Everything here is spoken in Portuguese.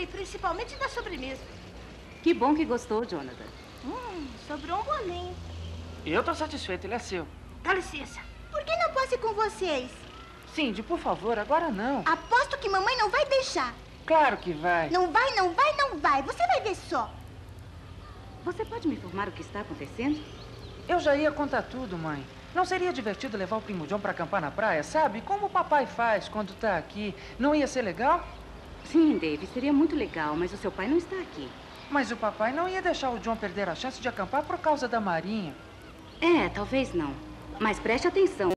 gostei principalmente da sobremesa. Que bom que gostou, Jonathan. Hum, sobrou um bolinho. Eu tô satisfeito, ele é seu. Dá licença. Por que não posso ir com vocês? Cindy, por favor, agora não. Aposto que mamãe não vai deixar. Claro que vai. Não vai, não vai, não vai. Você vai ver só. Você pode me informar o que está acontecendo? Eu já ia contar tudo, mãe. Não seria divertido levar o primo John pra acampar na praia, sabe? Como o papai faz quando tá aqui. Não ia ser legal? Sim, Dave, seria muito legal, mas o seu pai não está aqui. Mas o papai não ia deixar o John perder a chance de acampar por causa da marinha. É, talvez não. Mas preste atenção.